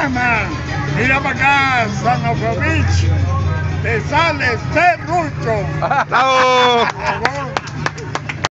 Mama, mira para acá, Sanofovich, te sale serrucho. ¡Bravo!